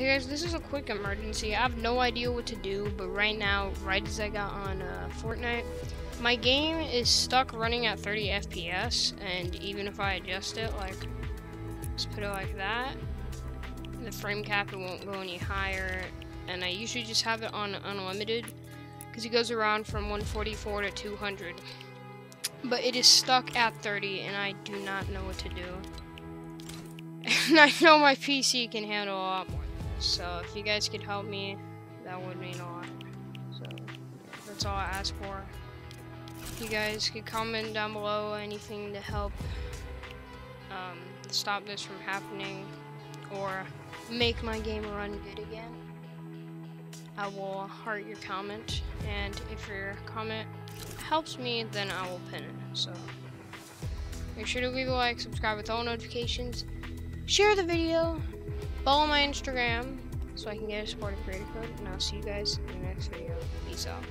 Hey guys, this is a quick emergency. I have no idea what to do, but right now, right as I got on uh, Fortnite, my game is stuck running at 30 FPS, and even if I adjust it, like, let's put it like that, the frame cap, it won't go any higher, and I usually just have it on unlimited, because it goes around from 144 to 200. But it is stuck at 30, and I do not know what to do. And I know my PC can handle a lot more so if you guys could help me, that would mean a lot. So that's all I ask for. If you guys could comment down below anything to help um, stop this from happening or make my game run good again. I will heart your comment, and if your comment helps me, then I will pin it. So make sure to leave a like, subscribe with all notifications, share the video, Follow my Instagram so I can get a supporter creator code, and I'll see you guys in the next video. Peace out.